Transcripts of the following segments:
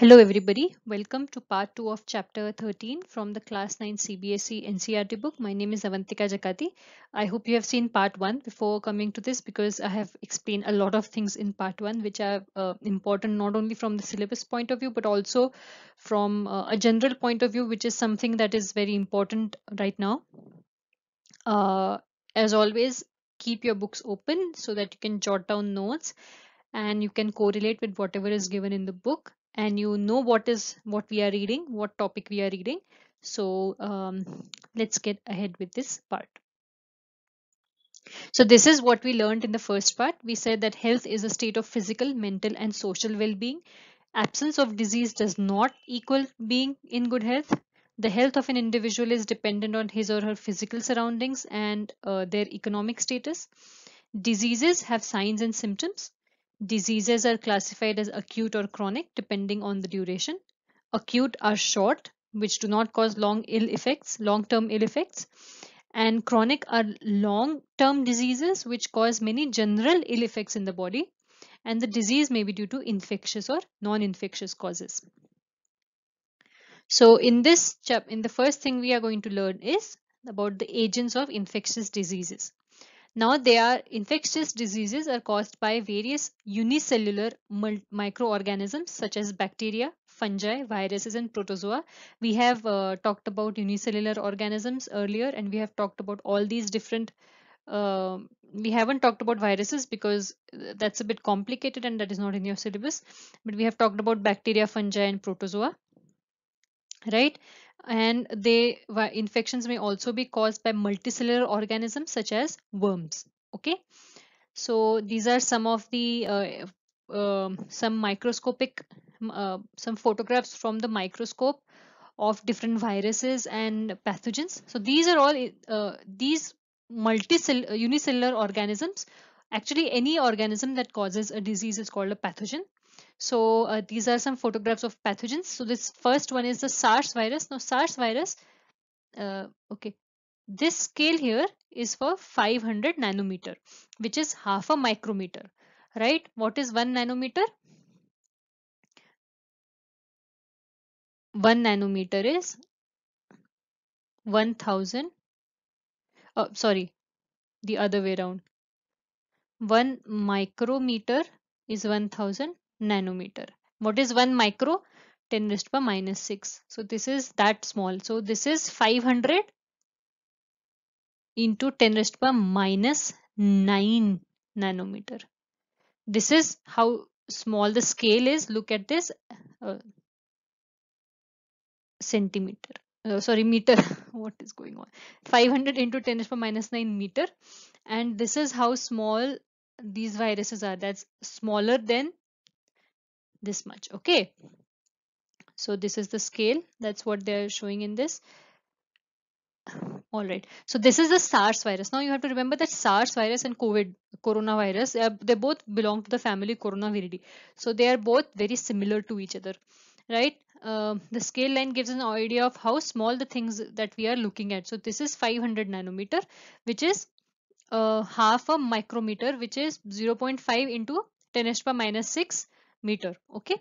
Hello everybody, welcome to part 2 of chapter 13 from the class 9 CBSE NCERT book. My name is Avantika Jakati. I hope you have seen part 1 before coming to this because I have explained a lot of things in part 1 which are uh, important not only from the syllabus point of view but also from uh, a general point of view which is something that is very important right now. Uh, as always, keep your books open so that you can jot down notes and you can correlate with whatever is given in the book and you know what is what we are reading what topic we are reading. So um, let's get ahead with this part. So this is what we learned in the first part. We said that health is a state of physical mental and social well-being. Absence of disease does not equal being in good health. The health of an individual is dependent on his or her physical surroundings and uh, their economic status. Diseases have signs and symptoms Diseases are classified as acute or chronic depending on the duration. Acute are short, which do not cause long ill effects, long-term ill effects. And chronic are long-term diseases which cause many general ill effects in the body. And the disease may be due to infectious or non-infectious causes. So in this chap, in the first thing we are going to learn is about the agents of infectious diseases. Now they are infectious diseases are caused by various unicellular microorganisms such as bacteria, fungi, viruses and protozoa. We have uh, talked about unicellular organisms earlier and we have talked about all these different uh, we haven't talked about viruses because that's a bit complicated and that is not in your syllabus but we have talked about bacteria fungi and protozoa right and they infections may also be caused by multicellular organisms such as worms okay? So these are some of the uh, uh, some microscopic uh, some photographs from the microscope of different viruses and pathogens. So these are all uh, these multicellular unicellular organisms actually any organism that causes a disease is called a pathogen so uh, these are some photographs of pathogens. So this first one is the SARS virus. Now SARS virus, uh, okay, this scale here is for 500 nanometer, which is half a micrometer, right? What is one nanometer? One nanometer is 1000. Oh, sorry, the other way around. One micrometer is 1000 nanometer. What is 1 micro? 10 raised to power minus 6. So this is that small. So this is 500 into 10 raised to power minus 9 nanometer. This is how small the scale is. Look at this uh, centimeter. Uh, sorry, meter. what is going on? 500 into 10 raised to minus 9 meter. And this is how small these viruses are. That's smaller than this much okay? So this is the scale that's what they're showing in this. All right so this is the SARS virus. Now you have to remember that SARS virus and COVID coronavirus uh, they both belong to the family coronaviridae so they are both very similar to each other right? Uh, the scale line gives an idea of how small the things that we are looking at. So this is 500 nanometer which is uh, half a micrometer which is 0.5 into 10 to the power minus 6 meter okay?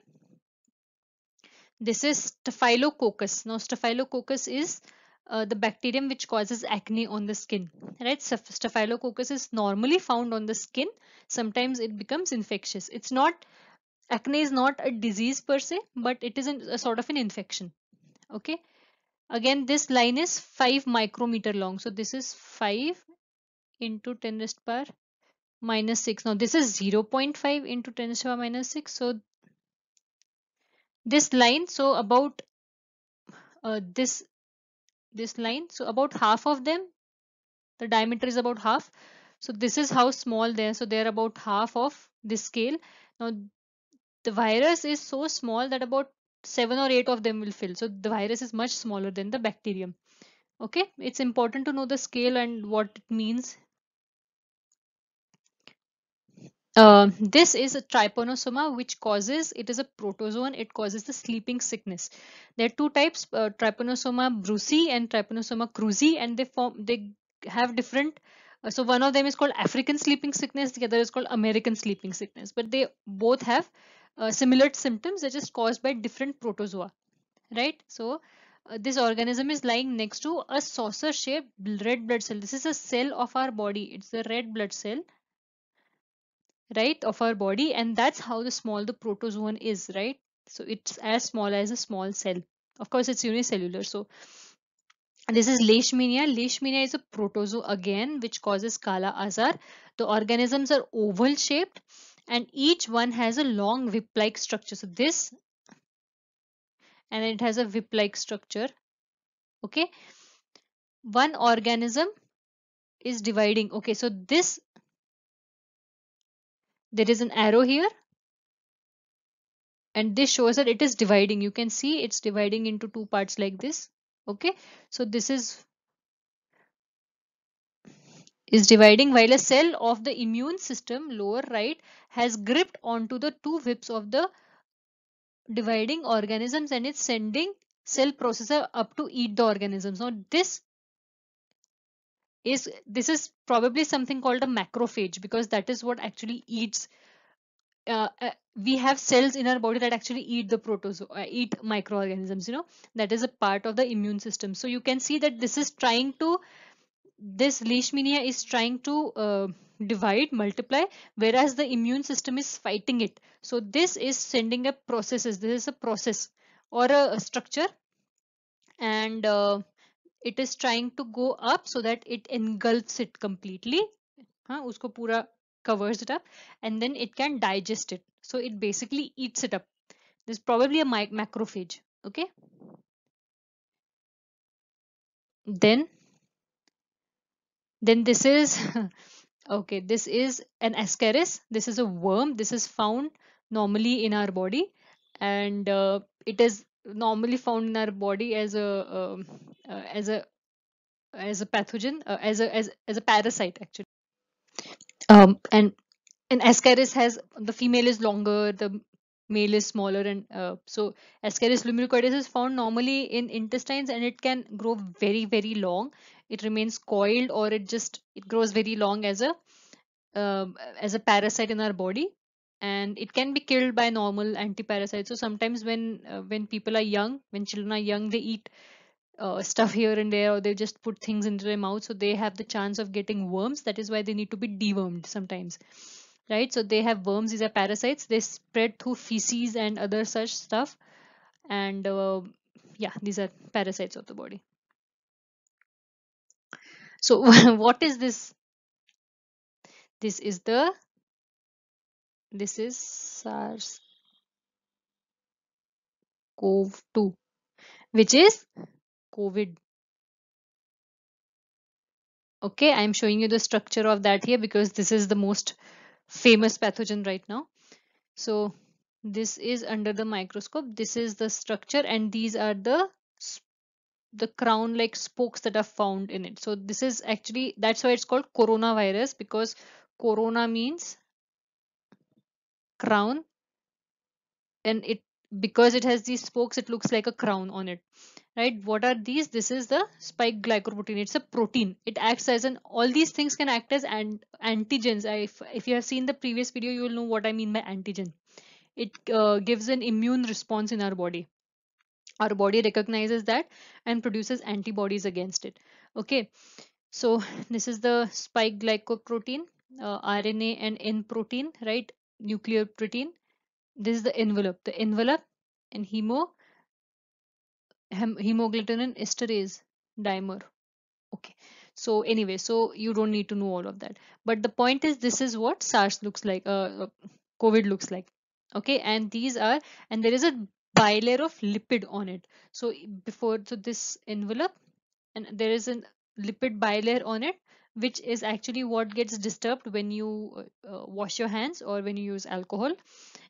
This is staphylococcus. Now staphylococcus is uh, the bacterium which causes acne on the skin right? Staphylococcus is normally found on the skin. Sometimes it becomes infectious. It's not acne is not a disease per se but it is a sort of an infection okay? Again this line is 5 micrometer long. So this is 5 into 10 raised power minus 6 now this is 0 0.5 into 10 to the power minus 6 so this line so about uh, this this line so about half of them the diameter is about half. So this is how small they are. So they're about half of this scale. Now the virus is so small that about seven or eight of them will fill. So the virus is much smaller than the bacterium. Okay? It's important to know the scale and what it means uh, this is a trypanosoma which causes, it is a protozoan, it causes the sleeping sickness. There are two types, uh, trypanosoma brucei and trypanosoma cruzi and they form, they have different, uh, so one of them is called African sleeping sickness, the other is called American sleeping sickness, but they both have uh, similar symptoms that is caused by different protozoa right? So uh, this organism is lying next to a saucer shaped red blood cell. This is a cell of our body. It's the red blood cell right of our body and that's how the small the protozoan is right? So it's as small as a small cell. Of course it's unicellular so this is leishmania. Leishmania is a protozoa again which causes kala azar. The organisms are oval shaped and each one has a long whip like structure. So this and it has a whip like structure okay? One organism is dividing okay? So this there is an arrow here and this shows that it is dividing. You can see it's dividing into two parts like this okay? So this is is dividing while a cell of the immune system lower right has gripped onto the two whips of the dividing organisms and it's sending cell processor up to eat the organisms. Now this is this is probably something called a macrophage because that is what actually eats uh, uh, we have cells in our body that actually eat the protozoa uh, eat microorganisms you know? That is a part of the immune system. So you can see that this is trying to this leishmania is trying to uh, divide multiply whereas the immune system is fighting it. So this is sending a processes this is a process or a, a structure. And uh, it is trying to go up so that it engulfs it completely. Huh? usko pura covers it up and then it can digest it. So it basically eats it up. This is probably a mic macrophage okay? Then then this is okay this is an ascaris. This is a worm. This is found normally in our body and uh, it is normally found in our body as a um, uh, as a as a pathogen uh, as a as, as a parasite actually. Um, and and ascaris has the female is longer the male is smaller and uh, so ascaris lumbricoides is found normally in intestines and it can grow very very long. It remains coiled or it just it grows very long as a uh, as a parasite in our body and it can be killed by normal antiparasites. So sometimes when uh, when people are young when children are young they eat uh, stuff here and there or they just put things into their mouth. So they have the chance of getting worms. That is why they need to be dewormed sometimes right? So they have worms. These are parasites. They spread through feces and other such stuff. And uh, yeah these are parasites of the body. So what is this? This is the this is SARS CoV 2 which is COVID. Okay I'm showing you the structure of that here because this is the most famous pathogen right now. So this is under the microscope. This is the structure and these are the the crown like spokes that are found in it. So this is actually that's why it's called coronavirus because corona means crown and it because it has these spokes it looks like a crown on it right? What are these? This is the spike glycoprotein. It's a protein. It acts as an all these things can act as and antigens. If, if you have seen the previous video you will know what i mean by antigen. It uh, gives an immune response in our body. Our body recognizes that and produces antibodies against it. Okay. So this is the spike glycoprotein uh, rna and n protein right nuclear protein. This is the envelope the envelope and hemo hem, hemagglutinin esterase dimer. Okay. So anyway so you don't need to know all of that. But the point is this is what SARS looks like uh, uh COVID looks like. Okay. And these are and there is a bilayer of lipid on it. So before so this envelope and there is a lipid bilayer on it which is actually what gets disturbed when you uh, uh, wash your hands or when you use alcohol.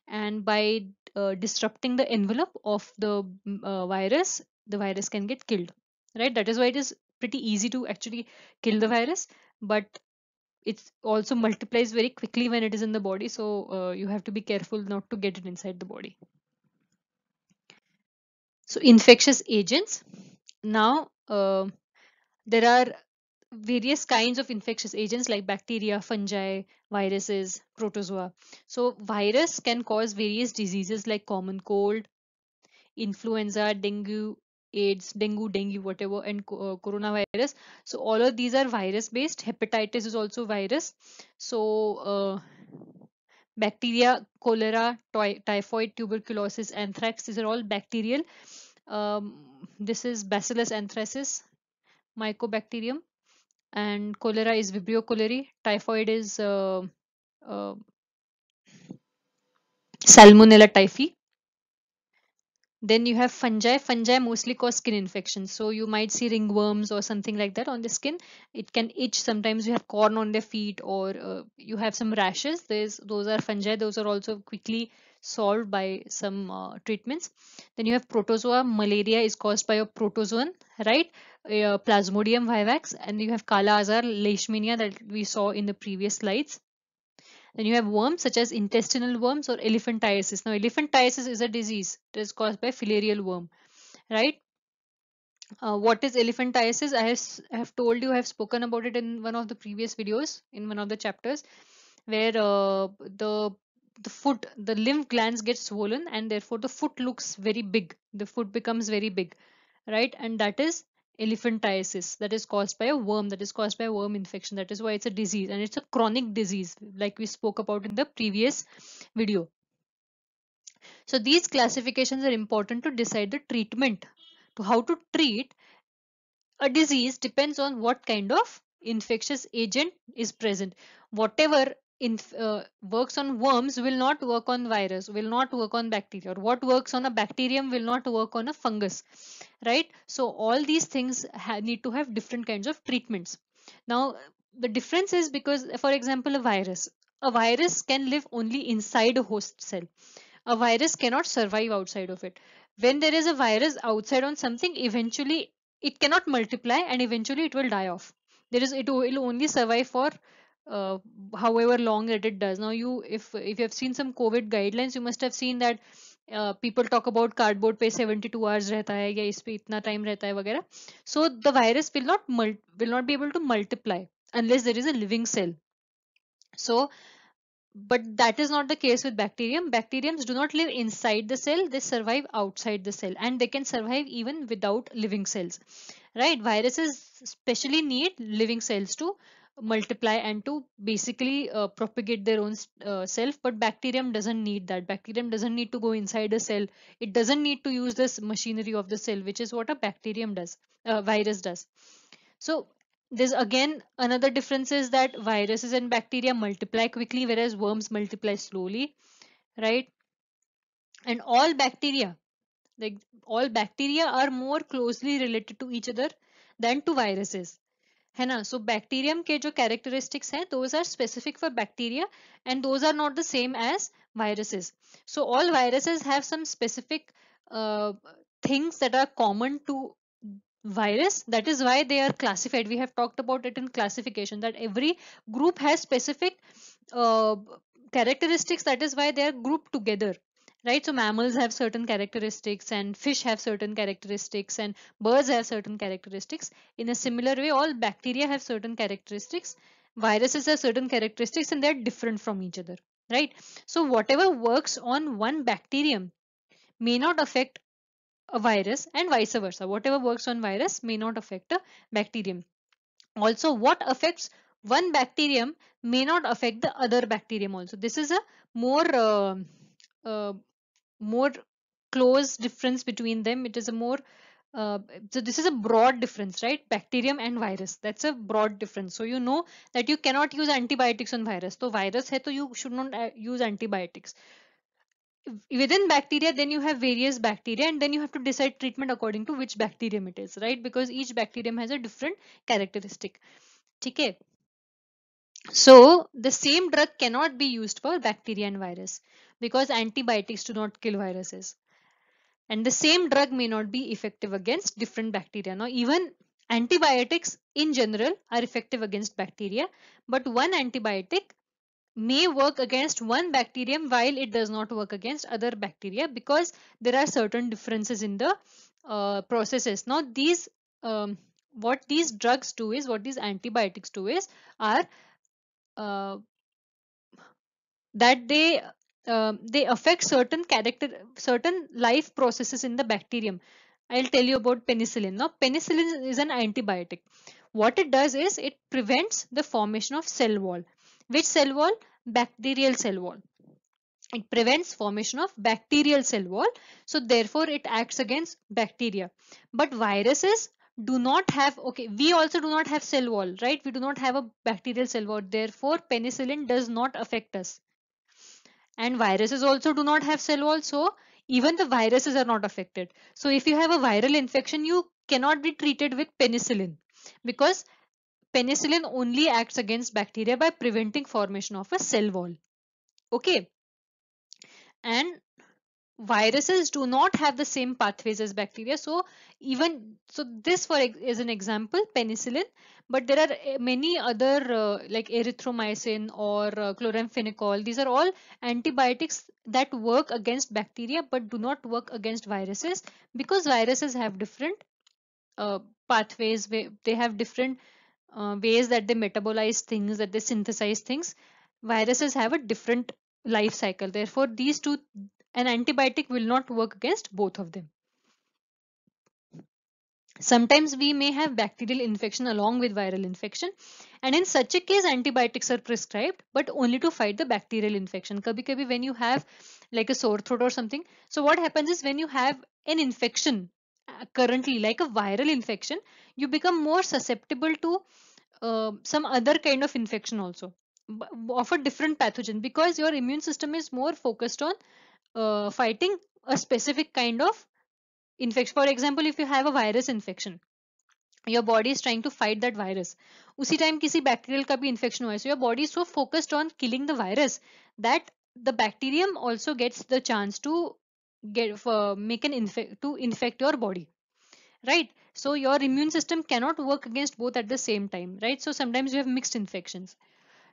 And by uh, disrupting the envelope of the mm, uh, virus the virus can get killed right? That is why it is pretty easy to actually kill the virus but it also multiplies very quickly when it is in the body. So uh, you have to be careful not to get it inside the body. So infectious agents. Now uh, there are various kinds of infectious agents like bacteria, fungi, viruses, protozoa. So virus can cause various diseases like common cold, influenza, dengue, AIDS, dengue, dengue, whatever, and uh, coronavirus. So all of these are virus based. Hepatitis is also virus. So uh, bacteria, cholera, typhoid, tuberculosis, anthrax, these are all bacterial. Um, this is Bacillus anthracis, mycobacterium, and cholera is Vibrio cholerae. Typhoid is uh, uh, Salmonella typhi. Then you have fungi. Fungi mostly cause skin infections. So you might see ringworms or something like that on the skin. It can itch. Sometimes you have corn on their feet or uh, you have some rashes. There's, those are fungi. Those are also quickly solved by some uh, treatments. Then you have protozoa. Malaria is caused by a protozoan, right? Uh, Plasmodium vivax. And you have Kala Azar, Leishmania that we saw in the previous slides. Then you have worms such as intestinal worms or elephantiasis. Now elephantiasis is a disease that is caused by filarial worm, right? Uh, what is elephantiasis? I have, I have told you, I have spoken about it in one of the previous videos in one of the chapters where uh, the the foot, the lymph glands get swollen and therefore the foot looks very big. The foot becomes very big, right? And that is elephantiasis that is caused by a worm that is caused by a worm infection that is why it's a disease and it's a chronic disease like we spoke about in the previous video. So these classifications are important to decide the treatment to how to treat a disease depends on what kind of infectious agent is present. Whatever in, uh, works on worms will not work on virus will not work on bacteria. Or what works on a bacterium will not work on a fungus right? So all these things need to have different kinds of treatments. Now the difference is because for example a virus a virus can live only inside a host cell. A virus cannot survive outside of it. When there is a virus outside on something eventually it cannot multiply and eventually it will die off. There is it will only survive for uh, however long that it does now you if if you have seen some covid guidelines you must have seen that uh, people talk about cardboard पे 72 hours रहता है या इस पे इतना time रहता है वगैरह so the virus will not will not be able to multiply unless there is a living cell so but that is not the case with bacterium bacteriums do not live inside the cell they survive outside the cell and they can survive even without living cells right viruses especially need living cells to multiply and to basically uh, propagate their own uh, self but bacterium doesn't need that. Bacterium doesn't need to go inside a cell. It doesn't need to use this machinery of the cell which is what a bacterium does uh, virus does. So there's again another difference is that viruses and bacteria multiply quickly whereas worms multiply slowly right? And all bacteria like all bacteria are more closely related to each other than to viruses है ना सो bacterium के जो characteristics हैं those are specific for bacteria and those are not the same as viruses so all viruses have some specific uh, things that are common to virus that is why they are classified we have talked about it in classification that every group has specific uh, characteristics that is why they are grouped together right so mammals have certain characteristics and fish have certain characteristics and birds have certain characteristics. In a similar way all bacteria have certain characteristics. Viruses have certain characteristics and they're different from each other right? So whatever works on one bacterium may not affect a virus and vice versa. Whatever works on virus may not affect a bacterium. Also what affects one bacterium may not affect the other bacterium also. This is a more uh, uh, more close difference between them it is a more uh, so this is a broad difference right? Bacterium and virus that's a broad difference. So you know that you cannot use antibiotics on virus. So virus hai to you should not uh, use antibiotics. Within bacteria then you have various bacteria and then you have to decide treatment according to which bacterium it is right? Because each bacterium has a different characteristic. Okay so the same drug cannot be used for bacteria and virus because antibiotics do not kill viruses. And the same drug may not be effective against different bacteria. Now even antibiotics in general are effective against bacteria, but one antibiotic may work against one bacterium while it does not work against other bacteria because there are certain differences in the uh, processes. Now these um, what these drugs do is what these antibiotics do is are uh, that they uh, they affect certain character certain life processes in the bacterium. I'll tell you about penicillin. Now penicillin is an antibiotic. What it does is it prevents the formation of cell wall. Which cell wall? Bacterial cell wall. It prevents formation of bacterial cell wall. So therefore it acts against bacteria. But viruses do not have okay we also do not have cell wall right? We do not have a bacterial cell wall. Therefore penicillin does not affect us and viruses also do not have cell wall so even the viruses are not affected. So if you have a viral infection you cannot be treated with penicillin because penicillin only acts against bacteria by preventing formation of a cell wall. Okay. And viruses do not have the same pathways as bacteria so even so this for is an example penicillin but there are eh, many other uh, like erythromycin or uh, chloramphenicol these are all antibiotics that work against bacteria but do not work against viruses because viruses have different uh, pathways they have different ways that they metabolize things that they synthesize things viruses have a different life cycle. Therefore, these two, an antibiotic will not work against both of them. Sometimes we may have bacterial infection along with viral infection and in such a case antibiotics are prescribed but only to fight the bacterial infection. Kabhi kabhi when you have like a sore throat or something. So what happens is when you have an infection uh, currently like a viral infection you become more susceptible to uh, some other kind of infection also of a different pathogen because your immune system is more focused on uh, fighting a specific kind of infection. For example, if you have a virus infection, your body is trying to fight that virus. उसी time किसी bacterial का भी infection हुआ so your body is so focused on killing the virus that the bacterium also gets the chance to get uh, make an infect to infect your body right so your immune system cannot work against both at the same time right so sometimes you have mixed infections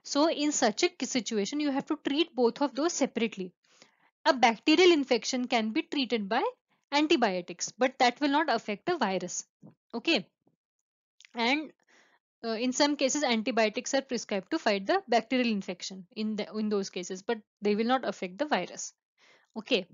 so in such a situation, you have to treat both of those separately. A bacterial infection can be treated by antibiotics, but that will not affect the virus. Okay. And uh, in some cases, antibiotics are prescribed to fight the bacterial infection in, the, in those cases, but they will not affect the virus. Okay.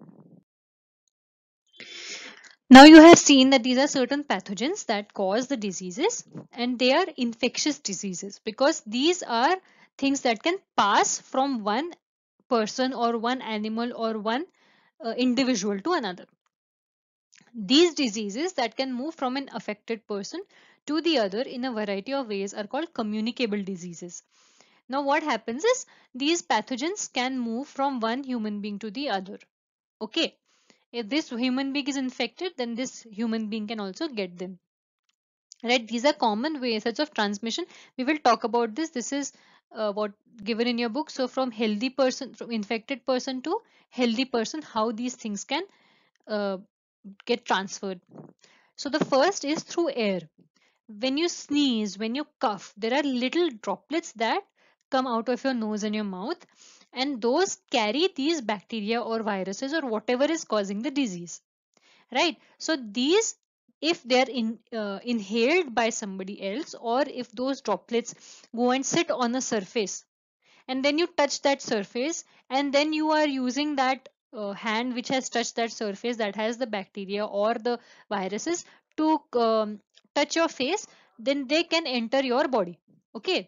Now you have seen that these are certain pathogens that cause the diseases and they are infectious diseases because these are things that can pass from one person or one animal or one uh, individual to another. These diseases that can move from an affected person to the other in a variety of ways are called communicable diseases. Now what happens is these pathogens can move from one human being to the other. Okay. If this human being is infected, then this human being can also get them. Right. These are common ways of transmission. We will talk about this. This is uh, what given in your book so from healthy person from infected person to healthy person how these things can uh, get transferred. So the first is through air. When you sneeze when you cough there are little droplets that come out of your nose and your mouth and those carry these bacteria or viruses or whatever is causing the disease right? So these if they're in, uh, inhaled by somebody else or if those droplets go and sit on a surface and then you touch that surface and then you are using that uh, hand which has touched that surface that has the bacteria or the viruses to um, touch your face then they can enter your body. Okay?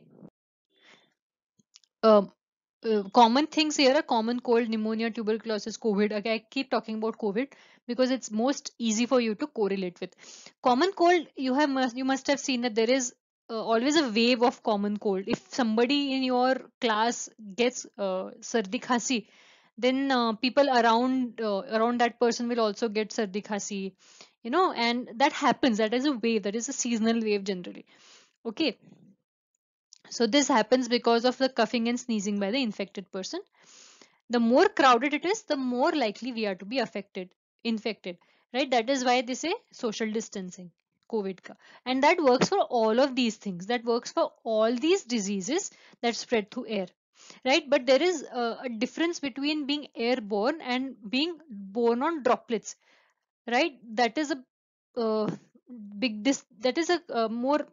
Um, uh, common things here are common cold pneumonia tuberculosis covid. Okay i keep talking about covid because it's most easy for you to correlate with. Common cold you have you must have seen that there is uh, always a wave of common cold. If somebody in your class gets uh, sardi khasi then uh, people around uh, around that person will also get sardi khasi you know and that happens. That is a wave. That is a seasonal wave generally. Okay. So this happens because of the coughing and sneezing by the infected person. The more crowded it is the more likely we are to be affected infected right? That is why they say social distancing covid ka. and that works for all of these things. That works for all these diseases that spread through air right? But there is a, a difference between being airborne and being borne on droplets right? That is a uh, big this that is a, a more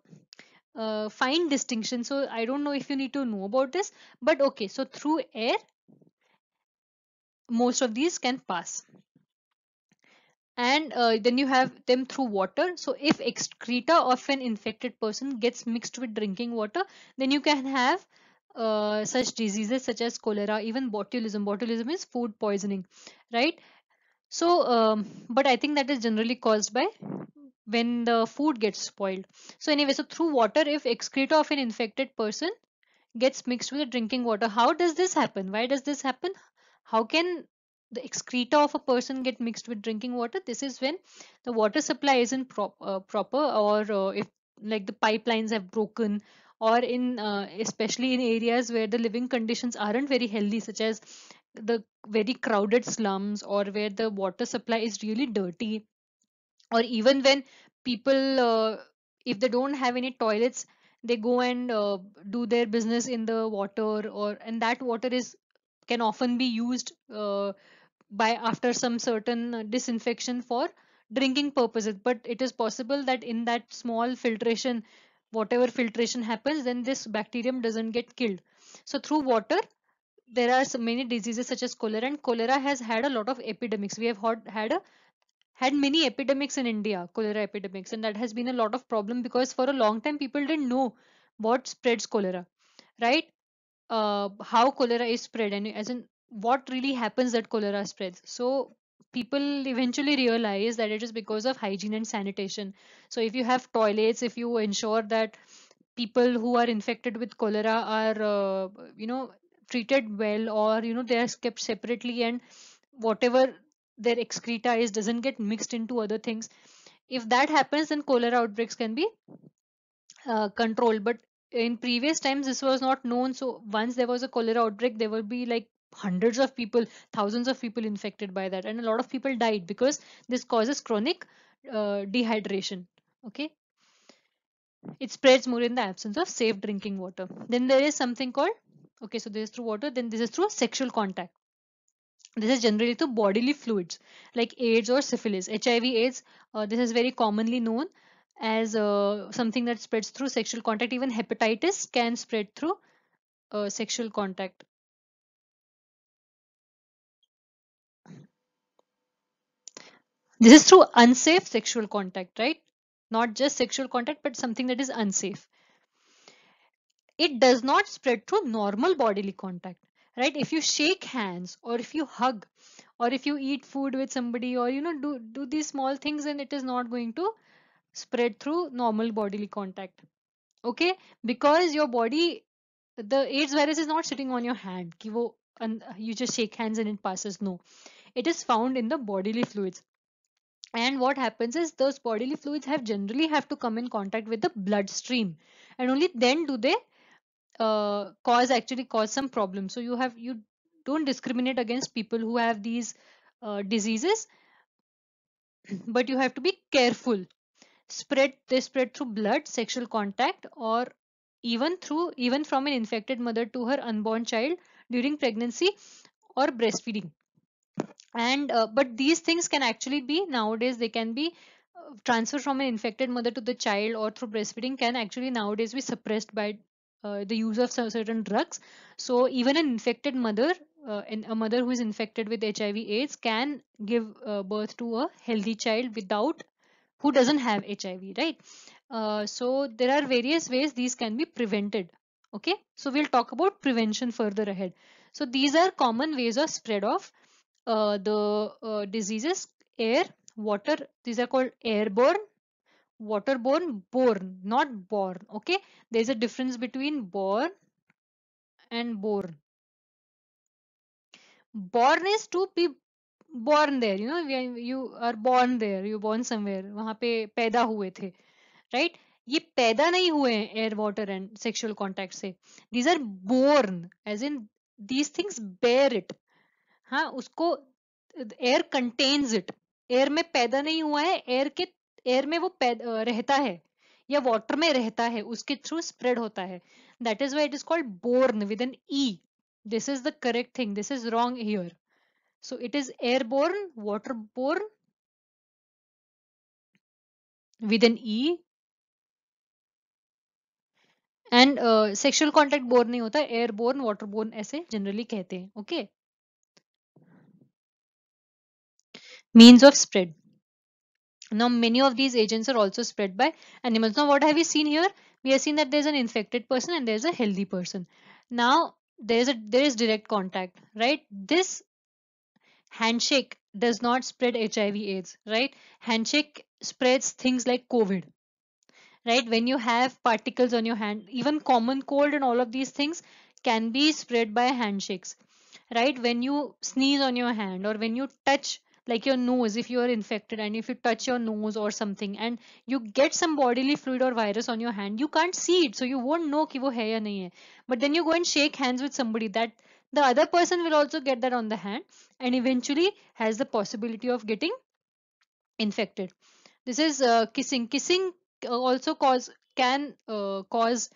uh, fine distinction. So i don't know if you need to know about this but okay so through air most of these can pass. And uh, then you have them through water. So if excreta of an infected person gets mixed with drinking water then you can have uh, such diseases such as cholera even botulism. Botulism is food poisoning right? So um, but i think that is generally caused by when the food gets spoiled. So anyway so through water if excreta of an infected person gets mixed with the drinking water how does this happen? Why does this happen? How can the excreta of a person get mixed with drinking water? This is when the water supply isn't uh, proper or uh, if like the pipelines have broken or in uh, especially in areas where the living conditions aren't very healthy such as the very crowded slums or where the water supply is really dirty or even when people uh, if they don't have any toilets they go and uh, do their business in the water or and that water is can often be used uh, by after some certain disinfection for drinking purposes. But it is possible that in that small filtration whatever filtration happens then this bacterium doesn't get killed so through water there are so many diseases such as cholera and cholera has had a lot of epidemics we have had, had a had many epidemics in India, cholera epidemics, and that has been a lot of problem because for a long time people didn't know what spreads cholera, right? Uh, how cholera is spread and as in what really happens that cholera spreads. So people eventually realize that it is because of hygiene and sanitation. So if you have toilets, if you ensure that people who are infected with cholera are, uh, you know, treated well or you know they are kept separately and whatever their excreta is doesn't get mixed into other things. If that happens then cholera outbreaks can be uh, controlled. But in previous times this was not known. So once there was a cholera outbreak there will be like hundreds of people thousands of people infected by that and a lot of people died because this causes chronic uh, dehydration okay it spreads more in the absence of safe drinking water then there is something called okay so this is through water then this is through sexual contact this is generally through bodily fluids like AIDS or syphilis. HIV AIDS, uh, this is very commonly known as uh, something that spreads through sexual contact. Even hepatitis can spread through uh, sexual contact. This is through unsafe sexual contact, right? Not just sexual contact, but something that is unsafe. It does not spread through normal bodily contact right? If you shake hands or if you hug or if you eat food with somebody or you know do do these small things and it is not going to spread through normal bodily contact okay? Because your body the aids virus is not sitting on your hand ki wo, and you just shake hands and it passes. No. It is found in the bodily fluids and what happens is those bodily fluids have generally have to come in contact with the bloodstream. And only then do they uh, cause actually cause some problems so you have you don't discriminate against people who have these uh, diseases. But you have to be careful. Spread they spread through blood sexual contact or even through even from an infected mother to her unborn child during pregnancy or breastfeeding and uh, but these things can actually be nowadays they can be uh, transferred from an infected mother to the child or through breastfeeding can actually nowadays be suppressed by uh, the use of certain drugs. So even an infected mother, uh, a mother who is infected with HIV/AIDS can give uh, birth to a healthy child without who doesn't have HIV, right? Uh, so there are various ways these can be prevented. Okay, so we'll talk about prevention further ahead. So these are common ways of spread of uh, the uh, diseases: air, water. These are called airborne waterborne born not born okay there's a difference between born and born born is to be born there you know you are born there you born somewhere वहां पे पैदा हुए थे right ये पैदा नहीं हुए हैं air water and sexual contact से these are born as in these things bear it हाँ उसको एयर contains it. Air में पैदा नहीं हुआ है एयर के एयर में वो रहता है, या वाटर में रहता है, उसके थ्रू स्प्रेड होता है. That is why it is called borne with an E this is the correct thing this is wrong here so, it is airborne, waterborne with an E. And sexual contact borne नहीं होता airborne waterborne ऐसे generally कहते हैं okay means of spread. Now many of these agents are also spread by animals. Now what have we seen here? We have seen that there's an infected person and there's a healthy person. Now there is a there is direct contact right? This handshake does not spread hiv aids right? Handshake spreads things like covid right? When you have particles on your hand even common cold and all of these things can be spread by handshakes right? When you sneeze on your hand or when you touch like your nose if you are infected and if you touch your nose or something and you get some bodily fluid or virus on your hand you can't see it so you won't know ki wo hai ya nahi hai. But then you go and shake hands with somebody that the other person will also get that on the hand and eventually has the possibility of getting infected. This is uh, kissing. Kissing also cause can uh, cause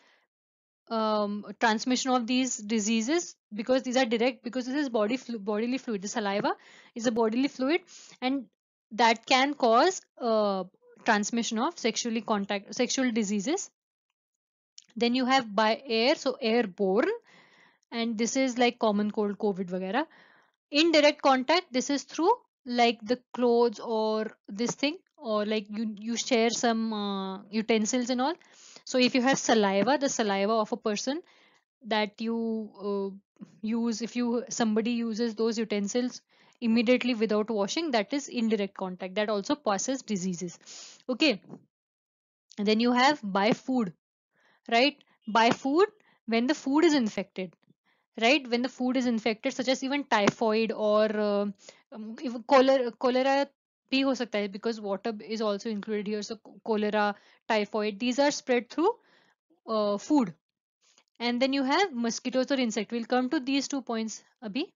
um, transmission of these diseases because these are direct because this is body flu bodily fluid the saliva is a bodily fluid and that can cause uh, transmission of sexually contact sexual diseases. Then you have by air so airborne and this is like common cold covid vagera indirect contact this is through like the clothes or this thing or like you you share some uh, utensils and all. So if you have saliva the saliva of a person that you uh, use if you somebody uses those utensils immediately without washing that is indirect contact that also passes diseases. Okay. And then you have by food right? By food when the food is infected right? When the food is infected such as even typhoid or uh, um, even cholera cholera bhi ho sakta hai because water is also included here. So cholera typhoid these are spread through uh, food and then you have mosquitoes or insect. We'll come to these two points abhi.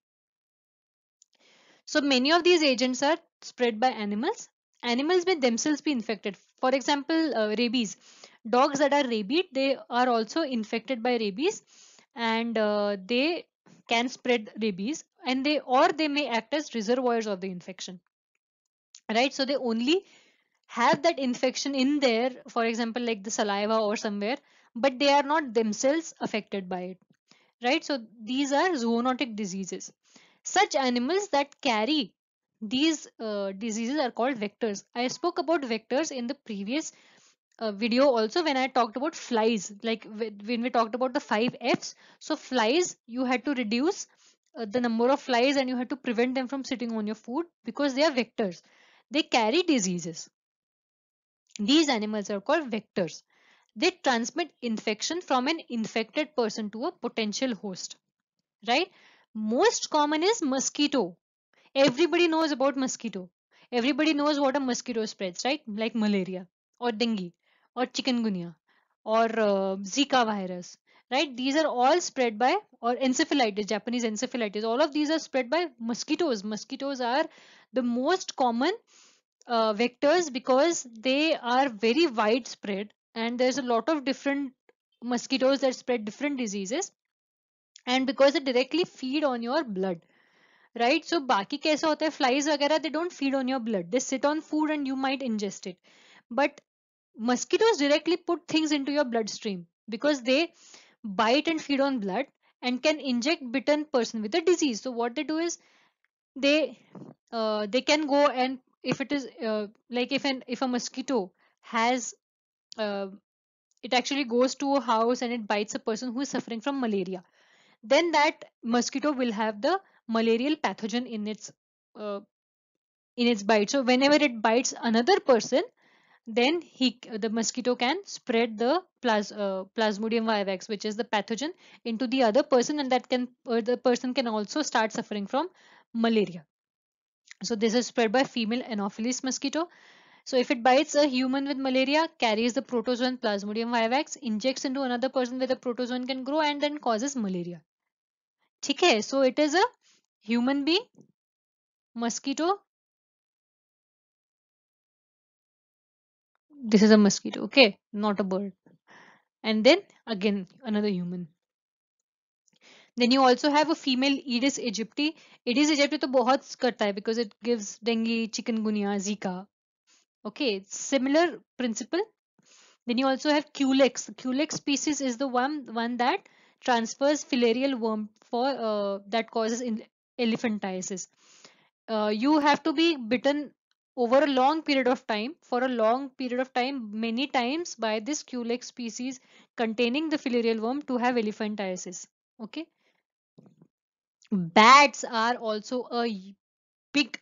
So many of these agents are spread by animals. Animals may themselves be infected. For example uh, rabies. Dogs that are rabid they are also infected by rabies. And uh, they can spread rabies. And they or they may act as reservoirs of the infection. Right? So they only have that infection in there. For example like the saliva or somewhere but they are not themselves affected by it right? So these are zoonotic diseases. Such animals that carry these uh, diseases are called vectors. I spoke about vectors in the previous uh, video also when i talked about flies like when we talked about the five f's. So flies you had to reduce uh, the number of flies and you had to prevent them from sitting on your food because they are vectors. They carry diseases. These animals are called vectors they transmit infection from an infected person to a potential host right? Most common is mosquito. Everybody knows about mosquito. Everybody knows what a mosquito spreads right? Like malaria or dengue or chikungunya or uh, zika virus right? These are all spread by or encephalitis japanese encephalitis all of these are spread by mosquitoes. Mosquitoes are the most common uh, vectors because they are very widespread and there's a lot of different mosquitoes that spread different diseases. And because they directly feed on your blood right? So baki kaise hota hai flies wagera they don't feed on your blood. They sit on food and you might ingest it. But mosquitoes directly put things into your bloodstream because they bite and feed on blood and can inject bitten person with a disease. So what they do is they uh, they can go and if it is uh, like if an if a mosquito has uh, it actually goes to a house and it bites a person who is suffering from malaria. Then that mosquito will have the malarial pathogen in its uh, in its bite. So whenever it bites another person then he the mosquito can spread the plas, uh, plasmodium vivax which is the pathogen into the other person and that can uh, the person can also start suffering from malaria. So this is spread by female anopheles mosquito so if it bites a human with malaria, carries the protozoan Plasmodium vivax, injects into another person where the protozoan can grow and then causes malaria. Okay, so it is a human being, mosquito. This is a mosquito, okay, not a bird. And then again another human. Then you also have a female Aedes aegypti. Aedes aegypti to बहुत करता है because it gives dengue, chikungunya, Zika. Okay, similar principle. Then you also have Culex. Culex species is the one one that transfers filarial worm for uh, that causes elephantiasis. Uh, you have to be bitten over a long period of time for a long period of time many times by this Culex species containing the filarial worm to have elephantiasis. Okay. Bats are also a big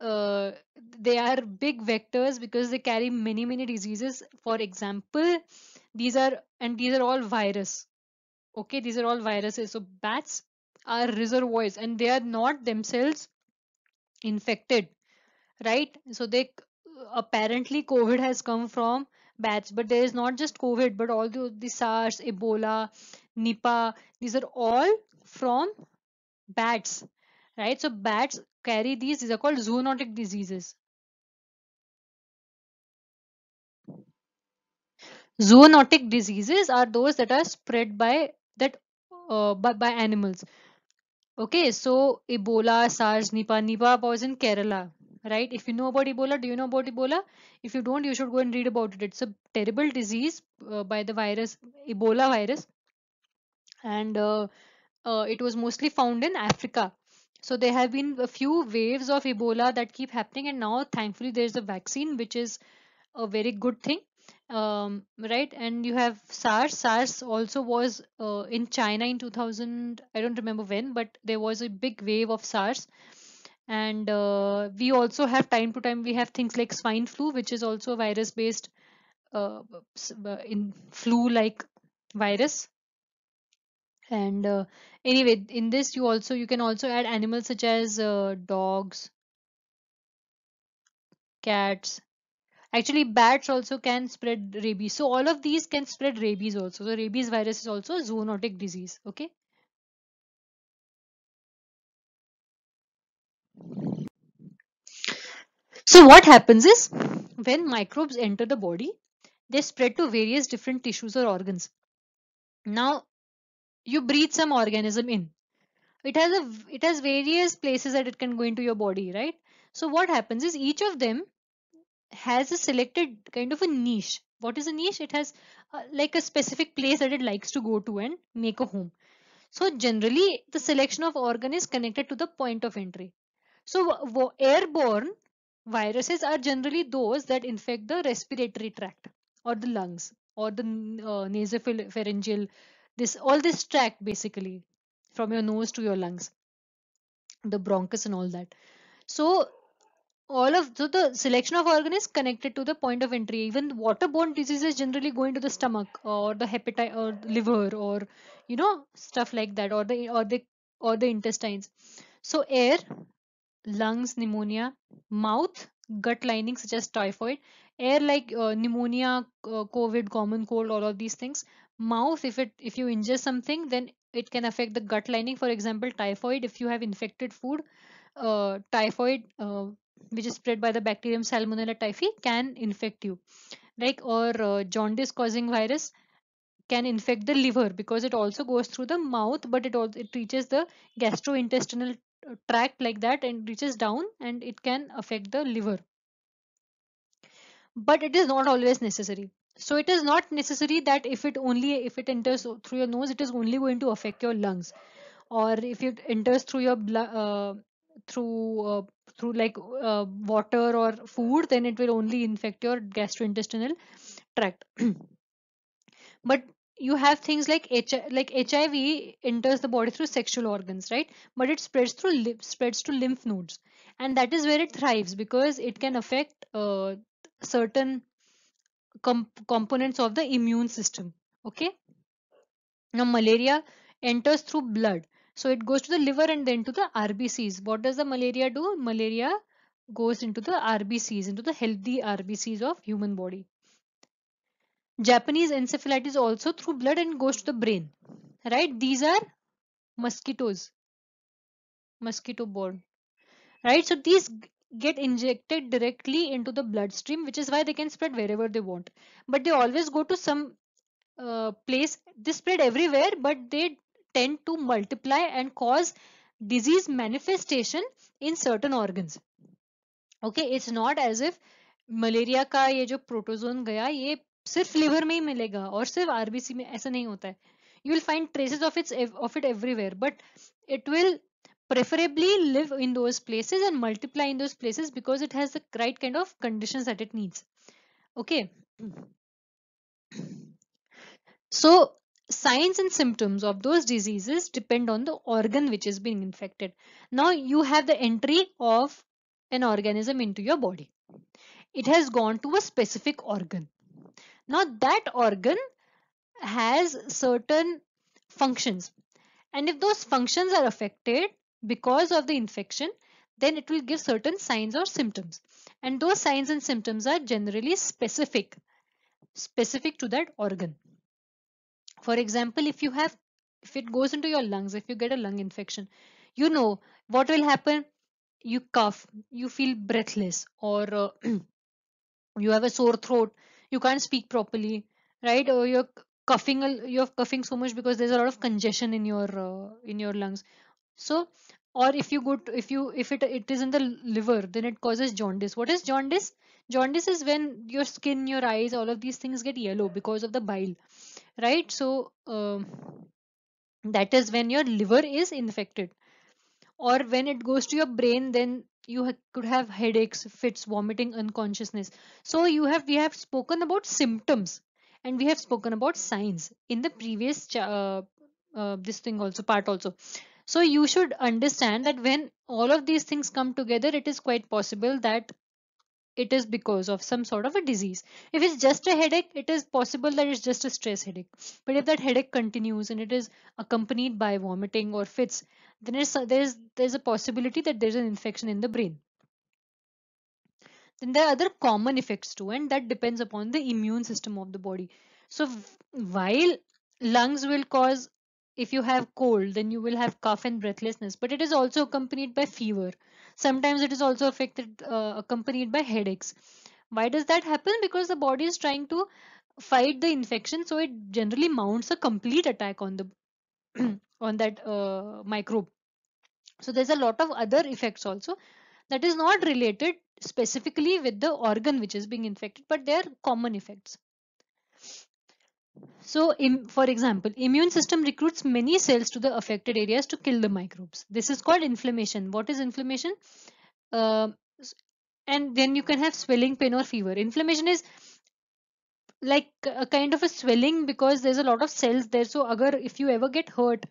uh, they are big vectors because they carry many many diseases. For example these are and these are all virus. Okay these are all viruses. So bats are reservoirs and they are not themselves infected right? So they apparently covid has come from bats but there is not just covid but all the, the sars ebola nipah these are all from bats right? So bats carry these these are called zoonotic diseases. Zoonotic diseases are those that are spread by that uh, by, by animals. Okay so ebola sars nipah nipah was in kerala right? If you know about ebola do you know about ebola? If you don't you should go and read about it. It's a terrible disease uh, by the virus ebola virus. And uh, uh, it was mostly found in africa so there have been a few waves of ebola that keep happening and now thankfully there's a vaccine which is a very good thing um, right? And you have sars. Sars also was uh, in china in 2000 i don't remember when but there was a big wave of sars. And uh, we also have time to time we have things like swine flu which is also a virus based uh, uh, in flu like virus and uh, anyway in this you also you can also add animals such as uh, dogs cats. Actually bats also can spread rabies. So all of these can spread rabies also. So rabies virus is also a zoonotic disease okay? So what happens is when microbes enter the body they spread to various different tissues or organs. Now you breathe some organism in. It has a it has various places that it can go into your body right? So what happens is each of them has a selected kind of a niche. What is a niche? It has uh, like a specific place that it likes to go to and make a home. So generally the selection of organ is connected to the point of entry. So airborne viruses are generally those that infect the respiratory tract or the lungs or the uh, nasopharyngeal this all this tract basically from your nose to your lungs the bronchus and all that. So all of so the selection of organ is connected to the point of entry. Even waterborne diseases generally go into the stomach or the hepatitis or liver or you know stuff like that or the or the or the intestines. So air lungs pneumonia mouth gut lining such as typhoid air like uh, pneumonia uh, covid common cold all of these things. Mouth if it if you ingest something then it can affect the gut lining. For example typhoid if you have infected food uh, typhoid uh, which is spread by the bacterium salmonella typhi can infect you. Like or uh, jaundice causing virus can infect the liver because it also goes through the mouth but it also it reaches the gastrointestinal uh, tract like that and reaches down and it can affect the liver but it is not always necessary. So it is not necessary that if it only if it enters through your nose it is only going to affect your lungs. Or if it enters through your uh, through uh, through like uh, water or food then it will only infect your gastrointestinal tract. But you have things like H like HIV enters the body through sexual organs right? But it spreads through spreads to lymph nodes. And that is where it thrives because it can affect uh, certain com components of the immune system okay? Now malaria enters through blood. So it goes to the liver and then to the rbcs what does the malaria do? Malaria goes into the rbcs into the healthy rbcs of human body. Japanese encephalitis also through blood and goes to the brain right? These are mosquitoes mosquito borne right? So these get injected directly into the bloodstream which is why they can spread wherever they want but they always go to some uh, place they spread everywhere but they tend to multiply and cause disease manifestation in certain organs okay it's not as if malaria का ये जो protozoan गया ये सिर्फ liver में ही मिलेगा और सिर्फ आरबीसी में ऐसा नहीं होता है you will find traces of its of it everywhere but it will preferably live in those places and multiply in those places because it has the right kind of conditions that it needs okay so signs and symptoms of those diseases depend on the organ which is being infected. Now you have the entry of an organism into your body. It has gone to a specific organ. Now that organ has certain functions and if those functions are affected because of the infection then it will give certain signs or symptoms and those signs and symptoms are generally specific specific to that organ for example, if you have, if it goes into your lungs, if you get a lung infection, you know what will happen. You cough, you feel breathless, or uh, you have a sore throat, you can't speak properly, right? Or you're coughing, you're coughing so much because there's a lot of congestion in your uh, in your lungs. So, or if you go to, if you if it it is in the liver, then it causes jaundice. What is jaundice? Jaundice is when your skin, your eyes, all of these things get yellow because of the bile right so um, that is when your liver is infected or when it goes to your brain then you ha could have headaches fits vomiting unconsciousness so you have we have spoken about symptoms and we have spoken about signs in the previous uh, uh, this thing also part also so you should understand that when all of these things come together it is quite possible that it is because of some sort of a disease. If it's just a headache, it is possible that it's just a stress headache. But if that headache continues and it is accompanied by vomiting or fits, then there's there's a possibility that there's an infection in the brain. Then there are other common effects too, and that depends upon the immune system of the body. So while lungs will cause if you have cold then you will have cough and breathlessness. But it is also accompanied by fever. Sometimes it is also affected uh, accompanied by headaches. Why does that happen? Because the body is trying to fight the infection so it generally mounts a complete attack on the on that uh, microbe. So there's a lot of other effects also that is not related specifically with the organ which is being infected but they are common effects so, for example, immune system recruits many cells to the affected areas to kill the microbes. This is called inflammation. What is inflammation? Uh, and then you can have swelling, pain or fever. Inflammation is like a kind of a swelling because there's a lot of cells there. So, agar, if you ever get hurt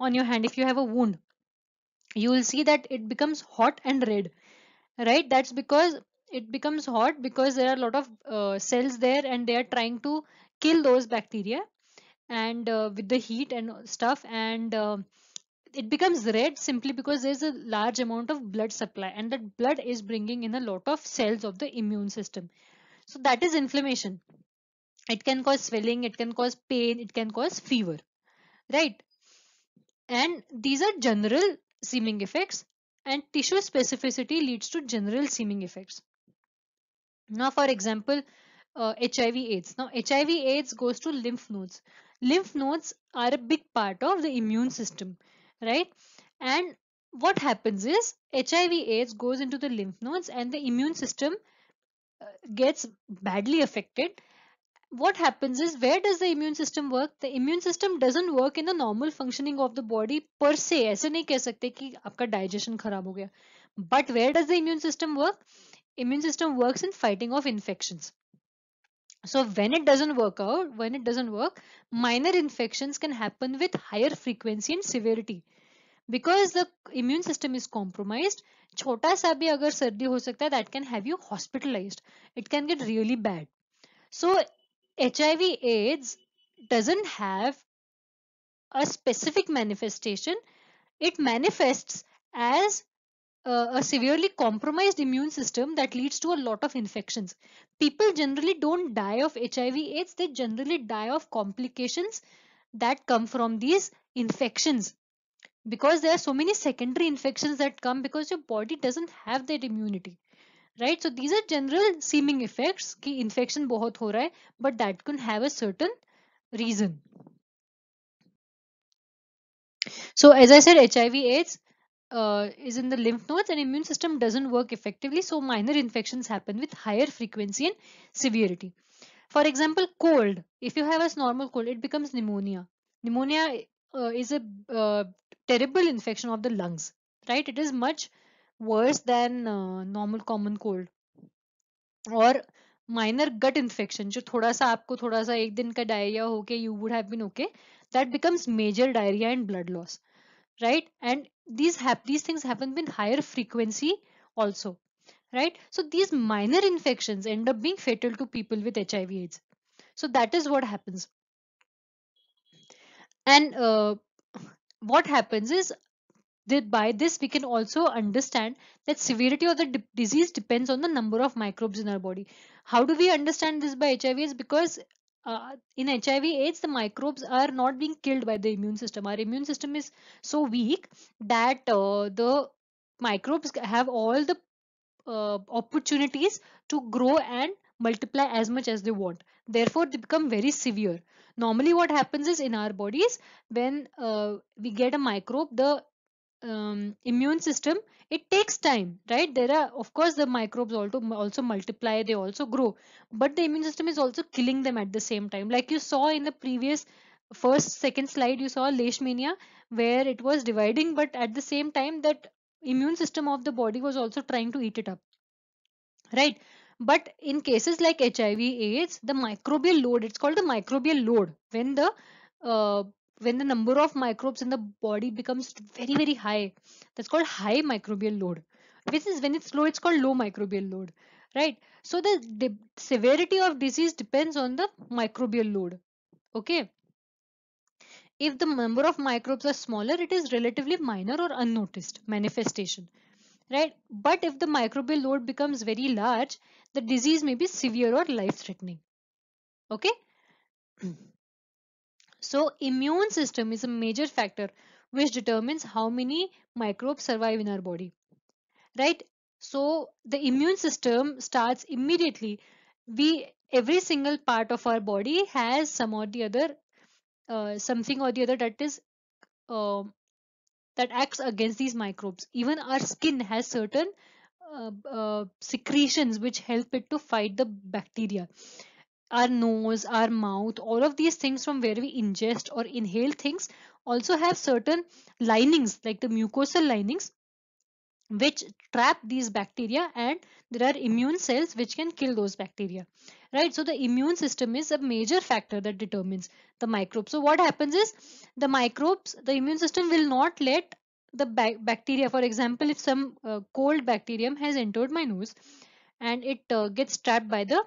on your hand, if you have a wound, you will see that it becomes hot and red. Right? That's because it becomes hot because there are a lot of uh, cells there and they are trying to kill those bacteria and uh, with the heat and stuff and uh, it becomes red simply because there's a large amount of blood supply and that blood is bringing in a lot of cells of the immune system. So that is inflammation. It can cause swelling it can cause pain it can cause fever right? And these are general seeming effects and tissue specificity leads to general seeming effects. Now for example uh, HIV AIDS. Now HIV AIDS goes to lymph nodes. Lymph nodes are a big part of the immune system, right? And what happens is HIV AIDS goes into the lymph nodes and the immune system uh, gets badly affected. What happens is where does the immune system work? The immune system doesn't work in the normal functioning of the body per se. ऐसे नहीं कह सकते कि आपका digestion खराब हो गया. But where does the immune system work? Immune system works in fighting off infections so when it doesn't work out when it doesn't work minor infections can happen with higher frequency and severity. Because the immune system is compromised sa bhi agar sardi ho sakta hai that can have you hospitalized. It can get really bad. So hiv aids doesn't have a specific manifestation. It manifests as uh, a severely compromised immune system that leads to a lot of infections. People generally don't die of HIV AIDS, they generally die of complications that come from these infections. Because there are so many secondary infections that come because your body doesn't have that immunity right? So these are general seeming effects ki infection bahut ho hai but that can have a certain reason. So as i said hiv aids uh, is in the lymph nodes and immune system doesn't work effectively so minor infections happen with higher frequency and severity for example cold if you have a normal cold it becomes pneumonia pneumonia uh, is a uh, terrible infection of the lungs right it is much worse than uh, normal common cold और minor गट infection जो थोड़ा सा आपको थोड़ा सा एक दिन का डायरिया हो के you would have been okay that becomes major diarrhoea and blood loss right and these have these things happen with higher frequency also right? So these minor infections end up being fatal to people with hiv aids. So that is what happens. And uh, what happens is that by this we can also understand that severity of the di- disease depends on the number of microbes in our body. How do we understand this by hiv aids because uh, in hiv aids the microbes are not being killed by the immune system. Our immune system is so weak that uh, the microbes have all the uh, opportunities to grow and multiply as much as they want. Therefore they become very severe. Normally what happens is in our bodies when uh, we get a microbe the um, immune system it takes time right? There are of course the microbes also also multiply they also grow but the immune system is also killing them at the same time. Like you saw in the previous first second slide you saw leishmania where it was dividing but at the same time that immune system of the body was also trying to eat it up right? But in cases like hiv aids the microbial load it's called the microbial load. When the uh, when the number of microbes in the body becomes very very high that's called high microbial load. Which is when it's low it's called low microbial load right? So the, the severity of disease depends on the microbial load okay? If the number of microbes are smaller it is relatively minor or unnoticed manifestation right? But if the microbial load becomes very large the disease may be severe or life threatening okay so immune system is a major factor which determines how many microbes survive in our body right? So the immune system starts immediately. We every single part of our body has some or the other uh, something or the other that is uh, that acts against these microbes. Even our skin has certain uh, uh, secretions which help it to fight the bacteria our nose our mouth all of these things from where we ingest or inhale things also have certain linings like the mucosal linings which trap these bacteria and there are immune cells which can kill those bacteria right? So the immune system is a major factor that determines the microbes so what happens is the microbes the immune system will not let the ba bacteria for example if some uh, cold bacterium has entered my nose and it uh, gets trapped by the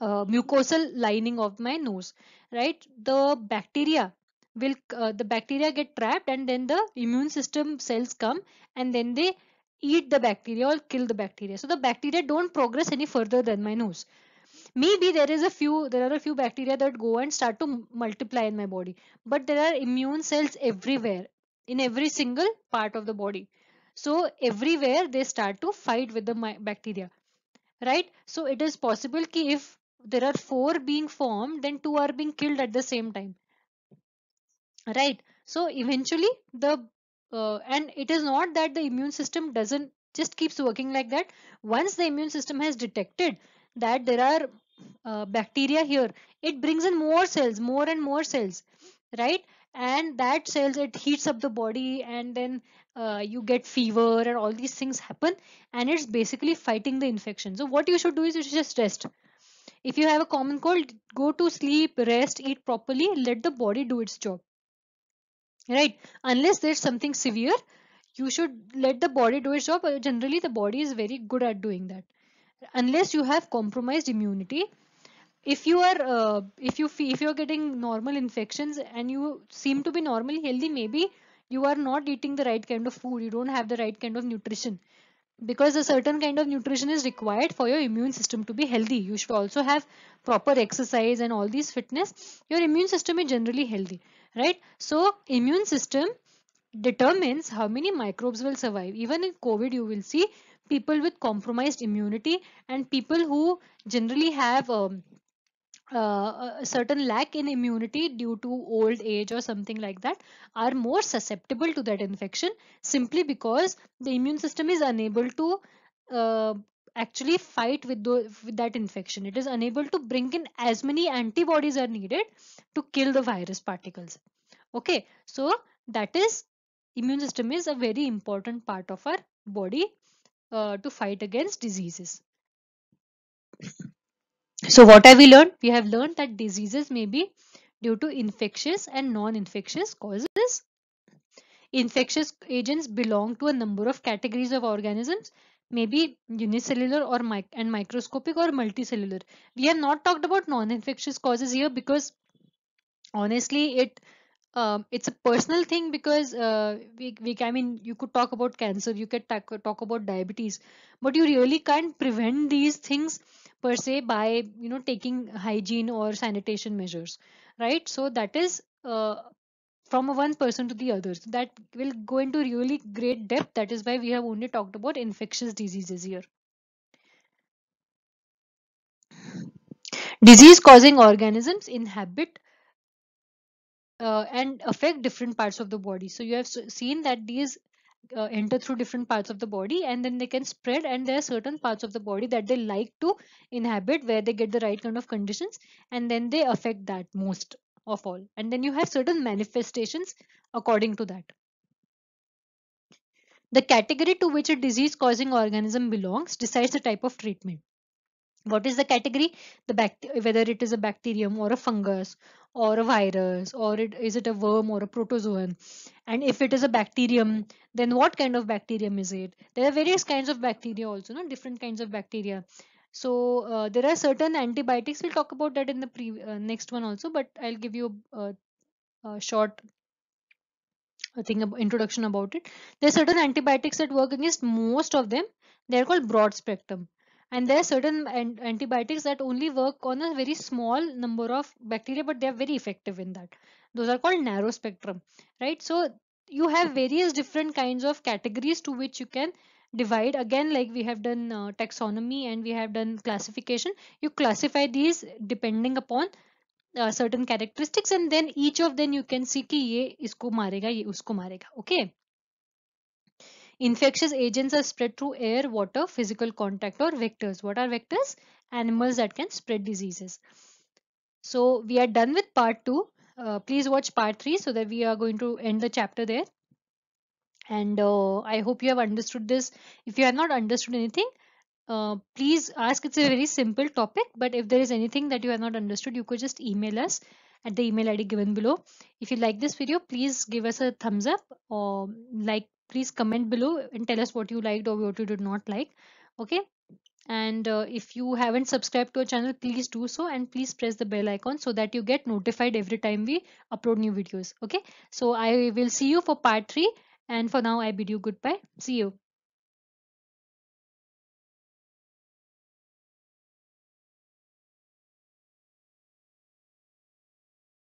uh, mucosal lining of my nose right? The bacteria will uh, the bacteria get trapped and then the immune system cells come and then they eat the bacteria or kill the bacteria. So the bacteria don't progress any further than my nose. Maybe there is a few there are a few bacteria that go and start to multiply in my body but there are immune cells everywhere in every single part of the body. So everywhere they start to fight with the bacteria right? So it is possible ki if there are four being formed then two are being killed at the same time. Right? So eventually the uh, and it is not that the immune system doesn't just keeps working like that. Once the immune system has detected that there are uh, bacteria here it brings in more cells more and more cells. Right? And that cells it heats up the body and then uh, you get fever and all these things happen and it's basically fighting the infection. So what you should do is you should just rest if you have a common cold go to sleep rest eat properly let the body do its job. Right? Unless there's something severe you should let the body do its job. Generally the body is very good at doing that. Unless you have compromised immunity if you are uh, if you if you're getting normal infections and you seem to be normally healthy maybe you are not eating the right kind of food you don't have the right kind of nutrition because a certain kind of nutrition is required for your immune system to be healthy. You should also have proper exercise and all these fitness. Your immune system is generally healthy right? So immune system determines how many microbes will survive. Even in covid you will see people with compromised immunity and people who generally have um, uh, a certain lack in immunity due to old age or something like that are more susceptible to that infection simply because the immune system is unable to uh, actually fight with, the, with that infection. It is unable to bring in as many antibodies are needed to kill the virus particles. Okay so that is immune system is a very important part of our body uh, to fight against diseases so what have we learned? We have learned that diseases may be due to infectious and non-infectious causes. Infectious agents belong to a number of categories of organisms, maybe unicellular or mic and microscopic or multicellular. We have not talked about non-infectious causes here because honestly it um, it's a personal thing because uh, we, we I mean you could talk about cancer you could talk, talk about diabetes but you really can't prevent these things per se by you know taking hygiene or sanitation measures right? So that is uh, from one person to the other. So that will go into really great depth. That is why we have only talked about infectious diseases here. Disease causing organisms inhabit uh, and affect different parts of the body. So you have seen that these uh, enter through different parts of the body and then they can spread and there are certain parts of the body that they like to inhabit where they get the right kind of conditions and then they affect that most of all. And then you have certain manifestations according to that. The category to which a disease causing organism belongs decides the type of treatment what is the category? The whether it is a bacterium or a fungus or a virus or it, is it a worm or a protozoan? And if it is a bacterium then what kind of bacterium is it? There are various kinds of bacteria also no? Different kinds of bacteria. So uh, there are certain antibiotics. We'll talk about that in the pre uh, next one also but i'll give you a, a short I think introduction about it. There are certain antibiotics that work against most of them. They are called broad spectrum and there are certain antibiotics that only work on a very small number of bacteria but they are very effective in that. Those are called narrow spectrum right? So you have various different kinds of categories to which you can divide. Again like we have done uh, taxonomy and we have done classification. You classify these depending upon uh, certain characteristics and then each of them you can see ki ye isko marega ye usko marega okay? Infectious agents are spread through air, water, physical contact or vectors. What are vectors? Animals that can spread diseases. So we are done with part 2. Uh, please watch part 3 so that we are going to end the chapter there. And uh, I hope you have understood this. If you have not understood anything, uh, please ask. It's a very simple topic, but if there is anything that you have not understood, you could just email us at the email id given below. If you like this video, please give us a thumbs up or like please comment below and tell us what you liked or what you did not like okay? And uh, if you haven't subscribed to our channel please do so and please press the bell icon so that you get notified every time we upload new videos okay? So i will see you for part 3 and for now i bid you goodbye. See you